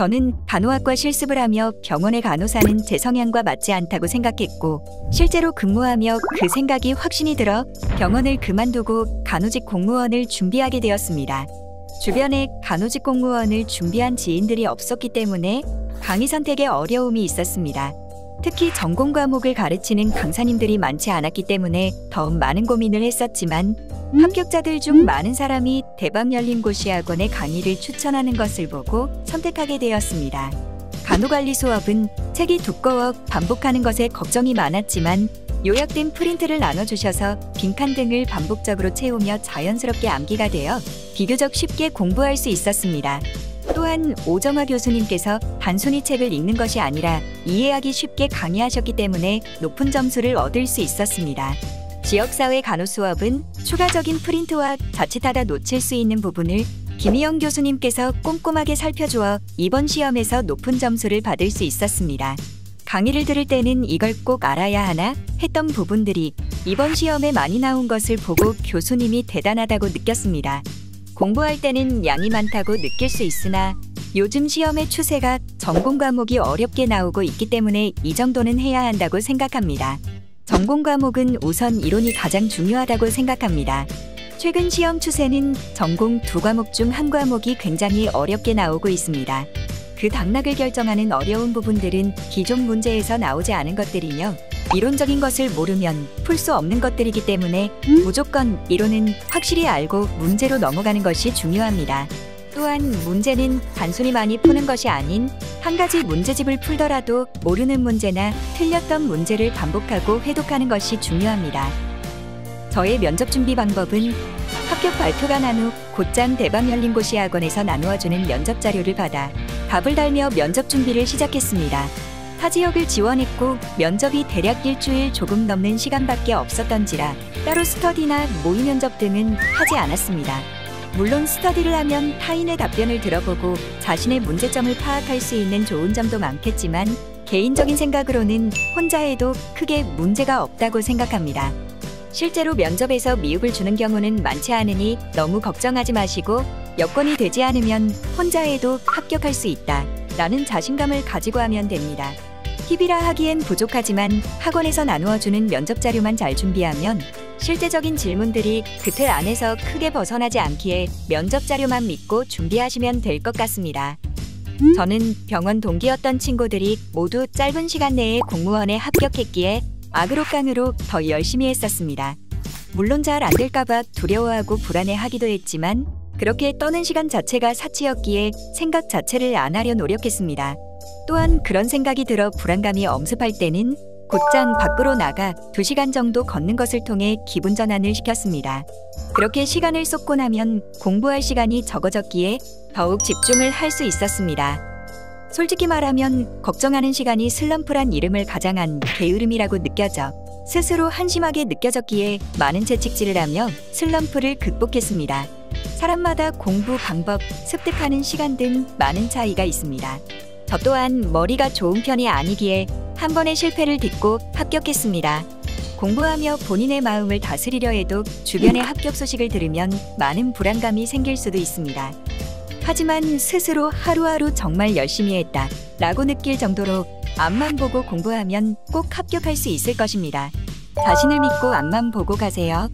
저는 간호학과 실습을 하며 병원의 간호사는 제 성향과 맞지 않다고 생각했고 실제로 근무하며 그 생각이 확신이 들어 병원을 그만두고 간호직 공무원을 준비하게 되었습니다. 주변에 간호직 공무원을 준비한 지인들이 없었기 때문에 강의 선택에 어려움이 있었습니다. 특히 전공 과목을 가르치는 강사님들이 많지 않았기 때문에 더욱 많은 고민을 했었지만 합격자들 중 많은 사람이 대박 열린 고시 학원의 강의를 추천하는 것을 보고 선택하게 되었습니다. 간호관리 수업은 책이 두꺼워 반복하는 것에 걱정이 많았지만 요약된 프린트를 나눠주셔서 빈칸 등을 반복적으로 채우며 자연스럽게 암기가 되어 비교적 쉽게 공부할 수 있었습니다. 또한 오정화 교수님께서 단순히 책을 읽는 것이 아니라 이해하기 쉽게 강의하셨기 때문에 높은 점수를 얻을 수 있었습니다. 지역사회 간호 수업은 추가적인 프린트와 자칫하다 놓칠 수 있는 부분을 김희영 교수님께서 꼼꼼하게 살펴주어 이번 시험에서 높은 점수를 받을 수 있었습니다. 강의를 들을 때는 이걸 꼭 알아야 하나 했던 부분들이 이번 시험에 많이 나온 것을 보고 교수님이 대단하다고 느꼈습니다. 공부할 때는 양이 많다고 느낄 수 있으나 요즘 시험의 추세가 전공 과목이 어렵게 나오고 있기 때문에 이 정도는 해야 한다고 생각합니다. 전공 과목은 우선 이론이 가장 중요하다고 생각합니다. 최근 시험 추세는 전공 두 과목 중 한 과목이 굉장히 어렵게 나오고 있습니다. 그 당락을 결정하는 어려운 부분들은 기존 문제에서 나오지 않은 것들이며 이론적인 것을 모르면 풀 수 없는 것들이기 때문에 무조건 이론은 확실히 알고 문제로 넘어가는 것이 중요합니다. 또한 문제는 단순히 많이 푸는 것이 아닌 한 가지 문제집을 풀더라도 모르는 문제나 틀렸던 문제를 반복하고 회독하는 것이 중요합니다. 저의 면접 준비 방법은 합격 발표가 난 후 곧장 대박 열린 고시 학원에서 나누어주는 면접 자료를 받아 답을 달며 면접 준비를 시작했습니다. 타 지역을 지원했고 면접이 대략 일주일 조금 넘는 시간밖에 없었던지라 따로 스터디나 모의 면접 등은 하지 않았습니다. 물론 스터디를 하면 타인의 답변을 들어보고 자신의 문제점을 파악할 수 있는 좋은 점도 많겠지만 개인적인 생각으로는 혼자 해도 크게 문제가 없다고 생각합니다. 실제로 면접에서 미흡을 주는 경우는 많지 않으니 너무 걱정하지 마시고 여건이 되지 않으면 혼자 해도 합격할 수 있다. 라는 자신감을 가지고 하면 됩니다. 팁이라 하기엔 부족하지만 학원에서 나누어주는 면접 자료만 잘 준비하면 실제적인 질문들이 그 틀 안에서 크게 벗어나지 않기에 면접 자료만 믿고 준비하시면 될 것 같습니다. 저는 병원 동기였던 친구들이 모두 짧은 시간 내에 공무원에 합격했기에 아그로깡으로 더 열심히 했었습니다. 물론 잘 안 될까봐 두려워하고 불안해하기도 했지만 그렇게 떠는 시간 자체가 사치였기에 생각 자체를 안 하려 노력했습니다. 또한 그런 생각이 들어 불안감이 엄습할 때는 곧장 밖으로 나가 2시간 정도 걷는 것을 통해 기분 전환을 시켰습니다. 그렇게 시간을 쏟고 나면 공부할 시간이 적어졌기에 더욱 집중을 할 수 있었습니다. 솔직히 말하면 걱정하는 시간이 슬럼프란 이름을 가장한 게으름이라고 느껴져 스스로 한심하게 느껴졌기에 많은 채찍질을 하며 슬럼프를 극복했습니다. 사람마다 공부 방법, 습득하는 시간 등 많은 차이가 있습니다. 저 또한 머리가 좋은 편이 아니기에 한 번의 실패를 딛고 합격했습니다. 공부하며 본인의 마음을 다스리려 해도 주변의 합격 소식을 들으면 많은 불안감이 생길 수도 있습니다. 하지만 스스로 하루하루 정말 열심히 했다 라고 느낄 정도로 앞만 보고 공부하면 꼭 합격할 수 있을 것입니다. 자신을 믿고 앞만 보고 가세요.